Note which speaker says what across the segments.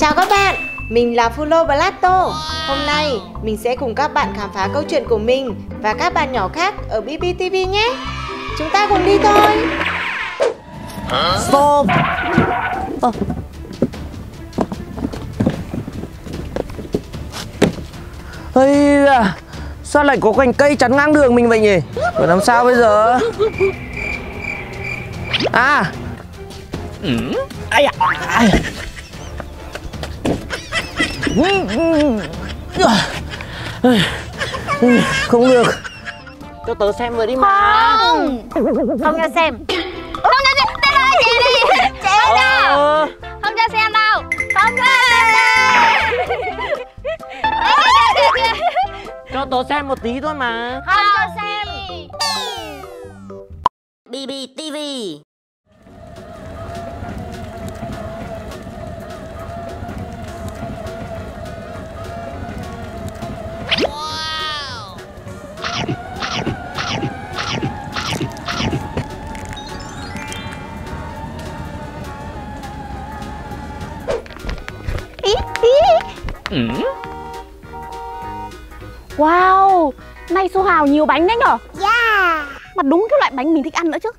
Speaker 1: Chào các bạn, mình là Fulo Blasto. Hôm nay mình sẽ cùng các bạn khám phá câu chuyện của mình và các bạn nhỏ khác ở BBTV nhé. Chúng ta cùng đi thôi.
Speaker 2: Stop Ơ. Ây da Sao lại có cành cây chắn ngang đường mình vậy nhỉ Phải làm sao bây giờ À Ai à Ai à. Không được. Cho tớ xem với đi mà.
Speaker 3: Không. Không cho xem. Không cho xem. Đây là chị đi Chị ơi
Speaker 2: Ờ.
Speaker 3: Không cho xem đâu. Không cho xem đâu.
Speaker 2: Cho tớ xem một tí thôi mà.
Speaker 3: Không cho xem.
Speaker 2: BBTV
Speaker 3: Nay số hào nhiều bánh đấy nhở? Yeah Mà đúng cái loại bánh mình thích ăn nữa chứ.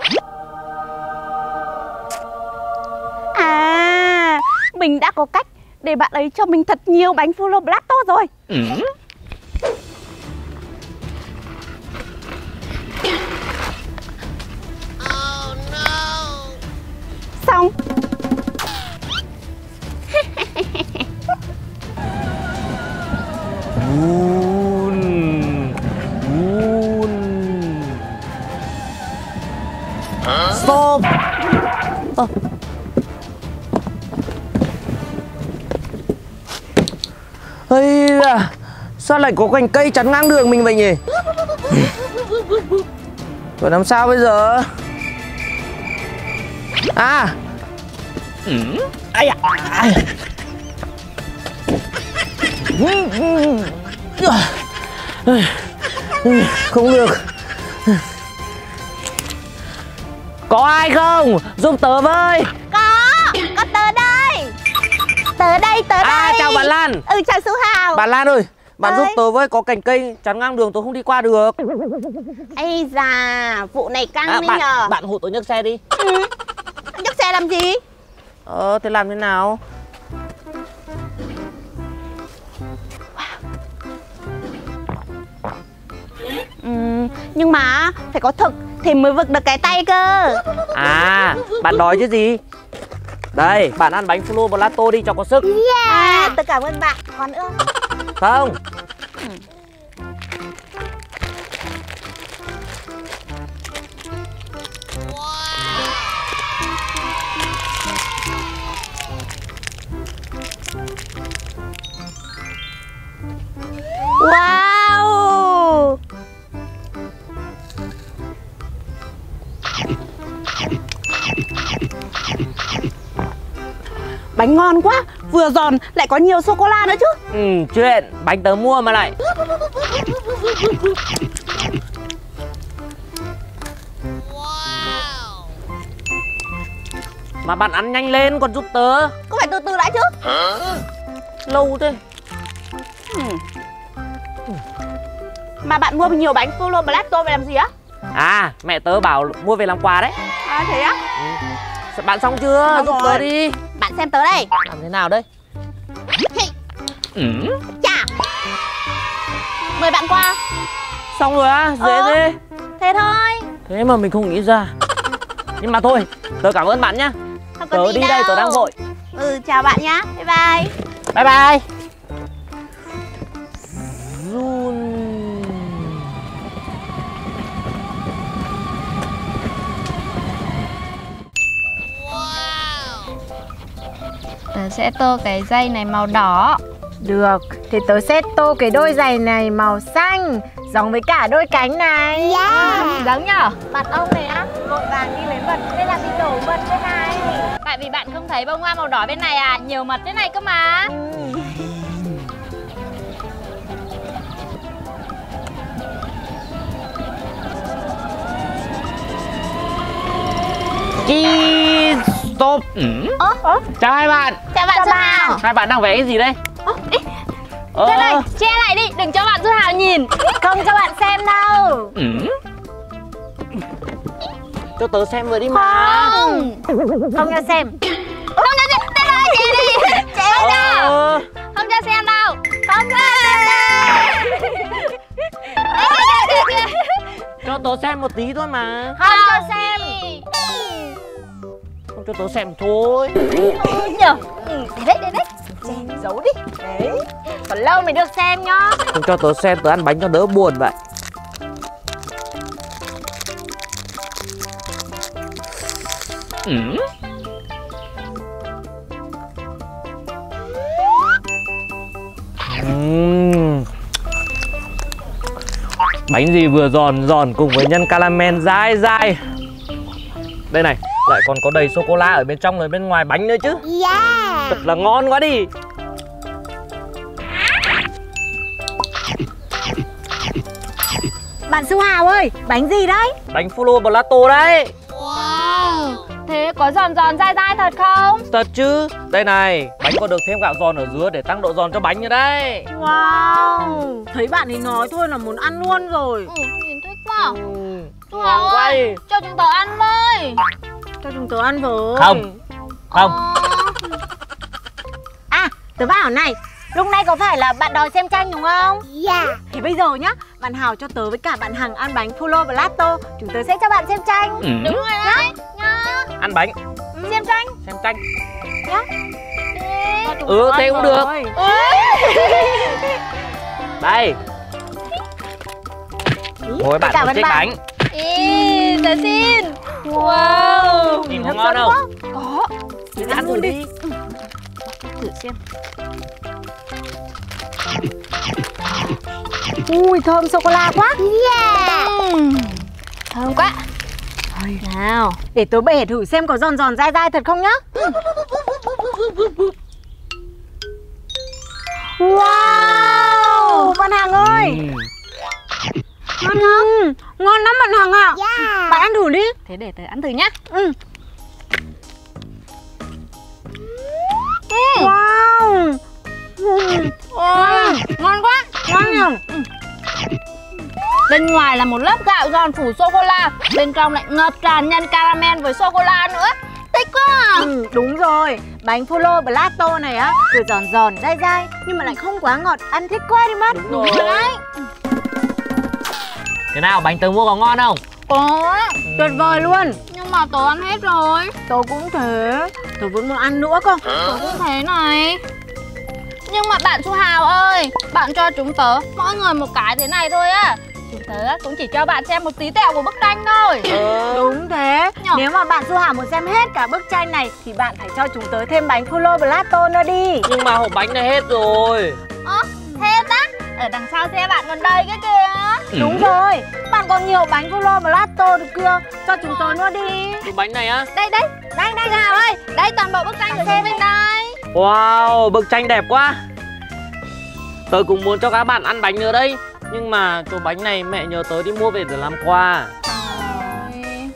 Speaker 3: À Mình đã có cách để bạn ấy cho mình thật nhiều bánh Fulo Blasto rồi. Xong.
Speaker 2: Vun Ơ. Ây da Sao lại có cành cây chắn ngang đường mình vậy nhỉ Phải làm sao bây giờ À Ai à Ai à. Không được Có ai không? Giúp tớ với.
Speaker 3: Có Có tớ đây. Tớ đây tớ
Speaker 2: À
Speaker 3: đây.
Speaker 2: chào bạn Lan.
Speaker 3: Ừ chào Su Hào.
Speaker 2: Bạn Lan ơi Bạn giúp tớ với có cành cây chắn ngang đường tớ không đi qua được.
Speaker 3: Ây da Vụ này căng
Speaker 2: à,
Speaker 3: đi
Speaker 2: bạn,
Speaker 3: nhờ.
Speaker 2: bạn hộ tớ nhấc xe đi.
Speaker 3: Ừ. Nhấc xe làm gì?
Speaker 2: Ờ thế làm thế nào
Speaker 3: Nhưng mà phải có thực Thì mới vực được cái tay cơ.
Speaker 2: À bạn đói chứ gì? Đây bạn ăn bánh Flo Blato đi cho có sức.
Speaker 3: À tôi cảm ơn bạn. Còn nữa
Speaker 2: Không
Speaker 3: Bánh ngon quá Vừa giòn lại có nhiều sô-cô-la nữa chứ.
Speaker 2: Ừ chuyện bánh tớ mua mà lại. Mà bạn ăn nhanh lên còn giúp tớ.
Speaker 3: Có phải từ từ đã chứ?
Speaker 2: Lâu thế.
Speaker 3: Ừ. Mà bạn mua nhiều bánh Fulo Blasto về làm gì á?
Speaker 2: À mẹ tớ bảo mua về làm quà đấy.
Speaker 3: À thế á?
Speaker 2: Bạn xong chưa?
Speaker 3: Xong
Speaker 2: giúp
Speaker 3: rồi.
Speaker 2: tớ đi
Speaker 3: Bạn xem tớ đây.
Speaker 2: Làm thế nào đây?
Speaker 3: Chà. Mời bạn qua.
Speaker 2: Xong rồi á dễ
Speaker 3: Ờ.
Speaker 2: thế.
Speaker 3: Thế thôi.
Speaker 2: Thế mà mình không nghĩ ra. Nhưng mà thôi tớ cảm ơn bạn nhá.
Speaker 3: Không có
Speaker 2: Tớ
Speaker 3: gì
Speaker 2: đi đây tớ
Speaker 3: đâu.
Speaker 2: đang vội.
Speaker 3: Ừ chào bạn nhá. Bye bye.
Speaker 2: Bye bye
Speaker 4: Tớ sẽ tô cái dây này màu đỏ.
Speaker 1: Được, thì tớ sẽ tô cái đôi giày này màu xanh Giống với cả đôi cánh này.
Speaker 3: Yeah.
Speaker 4: Giống nhở?
Speaker 1: Bạn ông này á, vội vàng đi lấy mật Nên là bị đổ mật thế này
Speaker 4: Tại vì bạn không thấy bông hoa màu đỏ bên này à? Nhiều mật thế này cơ mà.
Speaker 2: Chi Stop
Speaker 3: Ơ, ơ,
Speaker 2: Chào hai bạn.
Speaker 3: Chào bạn Xuân Hào.
Speaker 2: Hai bạn đang vẽ cái gì đây? Ờ,
Speaker 4: Thế này, che lại đi, đừng cho bạn Du Hào nhìn.
Speaker 1: Không cho bạn xem đâu.
Speaker 2: Ừ. Cho tớ xem vừa đi mà.
Speaker 4: Không.
Speaker 1: Không cho xem.
Speaker 4: Không cho xem, đây đây, che đi Che cho
Speaker 2: Ờ,
Speaker 4: Không cho xem đâu. Không cho xem đâu.
Speaker 2: Cho tớ xem một tí thôi mà.
Speaker 1: Không cho xem.
Speaker 2: Không cho tớ xem thôi.
Speaker 4: Nhờ. Ừ, Để đấy, để đấy.
Speaker 1: Giấu đi. Đấy. Còn lâu mới được xem nhá.
Speaker 2: Không cho tớ xem tớ ăn bánh cho đỡ buồn vậy. Ừ. Bánh gì vừa giòn giòn cùng với nhân caramel dai dai. Đây này, lại còn có đầy sô-cô-la ở bên trong rồi bên ngoài bánh nữa chứ.
Speaker 1: Yeah
Speaker 2: Thật là ngon quá đi.
Speaker 1: Bạn Su Hào ơi Bánh gì đấy?
Speaker 2: Bánh Fulo Blato đấy.
Speaker 4: Wow Thế có giòn giòn dai dai thật không?
Speaker 2: Thật chứ. Đây này Bánh còn được thêm gạo giòn ở dưới để tăng độ giòn cho bánh nữa đấy.
Speaker 1: Wow Thấy bạn ấy nói thôi là muốn ăn luôn rồi.
Speaker 4: Ừ, nhìn thích quá.
Speaker 2: Ừ, Ngon
Speaker 4: Hào ơi Cho chúng tớ ăn với
Speaker 1: Cho chúng tớ ăn với.
Speaker 2: Không. Không.
Speaker 4: Ờ,
Speaker 1: À tớ bảo này Lúc này có phải là bạn đòi xem tranh đúng không? Yeah Thế bây giờ nhá Bạn Hào cho tớ với cả bạn Hằng ăn bánh Fulo Blato Chúng tớ sẽ cho bạn xem tranh.
Speaker 2: Ừ.
Speaker 4: Đúng rồi đấy. Nhá
Speaker 2: Ăn bánh.
Speaker 1: Xem tranh.
Speaker 2: Xem tranh.
Speaker 4: Đi.
Speaker 2: Ừ thế cũng được. Đây.
Speaker 1: Ý,
Speaker 2: Ngồi bạn
Speaker 1: ơn
Speaker 2: chiếc bánh.
Speaker 4: Ý, tớ xin
Speaker 1: Wow.
Speaker 2: Nhìn có
Speaker 1: hấp
Speaker 2: ngon không?
Speaker 1: quá.
Speaker 4: Có.
Speaker 1: Thế
Speaker 2: Ăn thử đi.
Speaker 4: Thử xem.
Speaker 1: Ui thơm sô-cô-la quá. Yeah.
Speaker 4: Thơm quá. Nào.
Speaker 1: Để tớ bể thử xem có giòn giòn dai dai thật không nhá. Wow. Bạn Hằng ơi.
Speaker 2: Ừ.
Speaker 1: Ngon không? Ngon lắm bạn Hằng ạ. Bạn ăn thử đi.
Speaker 4: Thế để tớ ăn thử nhá.
Speaker 1: Ừ. Wow.
Speaker 4: Ôi, Ngon quá.
Speaker 1: Ngon nhỉ?
Speaker 4: Bên ngoài là một lớp gạo giòn phủ sô-cô-la Bên trong lại ngập tràn nhân caramel với sô-cô-la nữa. Thích quá
Speaker 1: ừ, Đúng rồi. Bánh Fulo Blato này á Vừa giòn giòn dai dai Nhưng mà lại không quá ngọt. Ăn thích quá đi mất.
Speaker 2: Đúng rồi.
Speaker 4: Đấy
Speaker 2: Thế nào bánh tớ mua có ngon không?
Speaker 4: Có
Speaker 1: Tuyệt vời luôn.
Speaker 4: Nhưng mà tớ ăn hết rồi.
Speaker 1: Tớ cũng thế. Tớ vẫn muốn ăn nữa cơ.
Speaker 4: Tớ cũng thế này. Nhưng mà bạn Su Hào ơi Bạn cho chúng tớ mỗi người một cái thế này thôi á. Chúng tớ cũng chỉ cho bạn xem một tí tẹo của bức tranh thôi.
Speaker 2: Ờ.
Speaker 1: Đúng thế.
Speaker 4: Nhỏ.
Speaker 1: Nếu mà bạn Du Hà muốn xem hết cả bức tranh này Thì bạn phải cho chúng tớ thêm bánh Fulo Blato nữa đi.
Speaker 2: Nhưng mà hộp bánh này hết rồi.
Speaker 4: Ơ, thế á? Ở đằng sau xe bạn còn đầy cái kìa
Speaker 2: Ừ.
Speaker 1: Đúng rồi. Bạn còn nhiều bánh Fulo Blato được kia Cho chúng tớ nữa đi.
Speaker 2: Cái bánh này á?
Speaker 4: Đây đây, đây đây Hào ơi. Đây toàn bộ bức tranh của chúng mình đây.
Speaker 2: Wow bức tranh đẹp quá. Tớ cũng muốn cho các bạn ăn bánh nữa đây Nhưng mà chỗ bánh này mẹ nhờ tớ đi mua về để làm quà.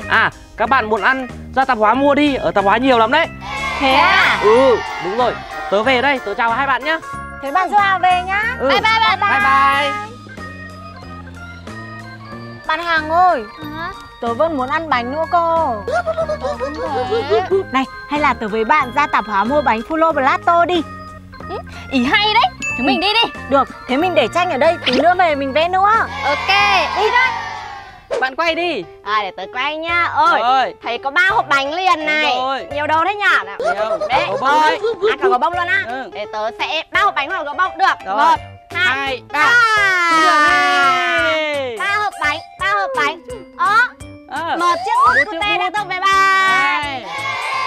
Speaker 2: À các bạn muốn ăn ra tạp hóa mua đi. Ở tạp hóa nhiều lắm đấy.
Speaker 1: Thế à?
Speaker 2: Ừ đúng rồi. Tớ về đây tớ chào hai bạn nhá.
Speaker 1: Thế bạn Du về nhá.
Speaker 2: Ừ.
Speaker 4: Bye bye bạn
Speaker 2: Bye. bye
Speaker 1: Bạn Hằng ơi.
Speaker 4: Hả?
Speaker 1: Tớ vẫn muốn ăn bánh nữa
Speaker 4: thế
Speaker 1: Này hay là tớ với bạn ra tạp hóa mua bánh Fulo Blato đi.
Speaker 4: Ý hay đấy. Chúng mình đi đi.
Speaker 1: Được Thế mình để tranh ở đây Tí nữa về mình vẽ nữa.
Speaker 4: Ok Đi thôi.
Speaker 2: Bạn quay đi.
Speaker 5: À để tớ quay nha. Ơi.
Speaker 2: Rồi
Speaker 5: thấy có ba hộp bánh liền này. Nhiều đồ thế nhở. Đấy
Speaker 2: Có bông. Đấy.
Speaker 5: À cả có bông luôn á.
Speaker 2: Ừ.
Speaker 5: Để tớ sẽ ba hộp bánh hoặc có bông. Được.
Speaker 2: Rồi.
Speaker 5: Một Hai
Speaker 2: Hai
Speaker 5: Ba.
Speaker 2: Ba
Speaker 5: Một chiếc bút
Speaker 2: Một bút.
Speaker 5: đã tục về bạn
Speaker 2: Đây.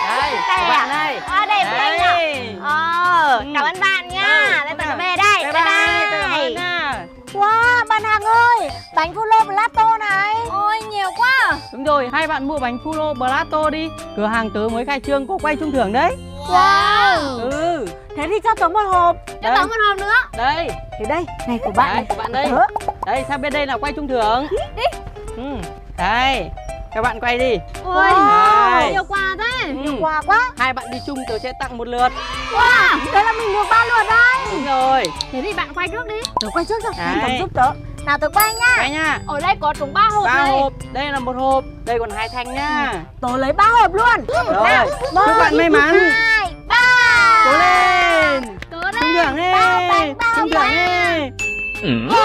Speaker 2: Đây
Speaker 5: Tè à?
Speaker 2: bạn đây.
Speaker 5: Ờ đẹp thế nhở
Speaker 2: Đây.
Speaker 5: Ờ
Speaker 2: Ừ.
Speaker 5: Cảm ơn bạn nha.
Speaker 2: Ừ,
Speaker 5: Đây
Speaker 2: rồi.
Speaker 5: về đây
Speaker 2: Bye
Speaker 5: Bye
Speaker 2: bye.
Speaker 1: Wow bạn Hằng ơi Bánh Fulo Blato này.
Speaker 4: Ôi nhiều quá.
Speaker 6: Đúng rồi, hai bạn mua bánh Fulo Blato đi. Cửa hàng tớ mới khai trương có quay trung thưởng đấy.
Speaker 1: Wow.
Speaker 6: Ừ,
Speaker 1: Thế thì cho tớ một hộp.
Speaker 4: Cho tớ một hộp nữa.
Speaker 6: Đây,
Speaker 1: Thế đây Này của bạn
Speaker 6: Đấy,
Speaker 1: này.
Speaker 6: của bạn đây. Đây sang bên đây là quay trung thưởng.
Speaker 4: Đi.
Speaker 6: ừ. Đây, các bạn quay đi.
Speaker 4: Ôi
Speaker 6: Đấy.
Speaker 4: nhiều quà thế.
Speaker 6: Ừ.
Speaker 1: Quà quá.
Speaker 6: Hai bạn đi chung tớ sẽ tặng một lượt.
Speaker 4: Wow
Speaker 1: Thế là mình được ba lượt đấy
Speaker 6: Đúng rồi.
Speaker 4: Thế thì bạn quay trước đi.
Speaker 1: Tớ quay trước rồi
Speaker 6: Đấy.
Speaker 1: Cầm giúp tớ. Nào tớ quay nhá.
Speaker 6: Quay nha
Speaker 4: Ở đây có trúng ba hộp
Speaker 6: ba
Speaker 4: này.
Speaker 6: hộp. Đây là một hộp. Đây còn hai thanh nhá.
Speaker 1: Tớ lấy ba hộp luôn.
Speaker 6: Rồi. Chúc bạn may mắn.
Speaker 1: Hai Ba.
Speaker 6: Cố lên.
Speaker 4: Tớ
Speaker 6: trúng
Speaker 4: đây
Speaker 6: thưởng đi. trúng thưởng đi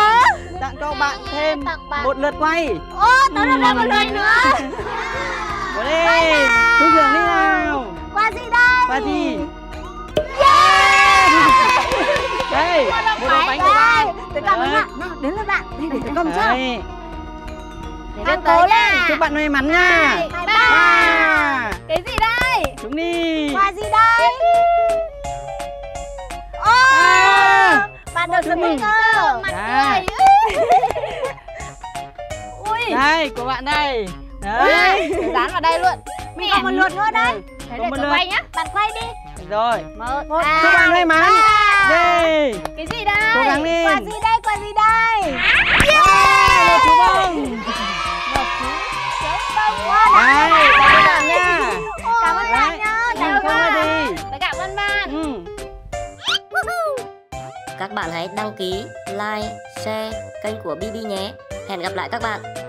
Speaker 6: tặng cho bạn thêm một lượt quay.
Speaker 1: Ô tớ được thêm một lượt nữa.
Speaker 6: Cố lên trúng thưởng đi nào.
Speaker 1: Quà gì đây?
Speaker 6: Và gì? Đây một hộp bánh của bạn.
Speaker 1: Tớ
Speaker 6: Đấy.
Speaker 1: ơn bạn Nào đến lượt bạn. Đây để tớ cầm cho Ăn cố lên.
Speaker 6: Chúc bạn may mắn nha.
Speaker 4: Ba. Cái gì đây?
Speaker 6: Chúng đi.
Speaker 1: Quà gì đây? Ô
Speaker 6: À.
Speaker 1: Bạn được
Speaker 6: mừng.
Speaker 1: sticker
Speaker 4: Mặt cười Ui.
Speaker 6: Đây của bạn đây. Đấy.
Speaker 4: dán vào đây luôn.
Speaker 1: Mình còn một lượt nữa đấy
Speaker 4: Thế để
Speaker 6: lượt.
Speaker 4: quay nhá.
Speaker 1: Bạn quay đi.
Speaker 6: Rồi.
Speaker 4: Một
Speaker 1: Một,
Speaker 4: hai,
Speaker 6: bạn may mắn
Speaker 1: ba.
Speaker 6: đây
Speaker 4: Cái gì đây?
Speaker 6: Cố gắng lên
Speaker 1: Quà gì đây quà gì đây
Speaker 7: Các bạn hãy đăng ký, like, share kênh của BB nhé. Hẹn gặp lại các bạn.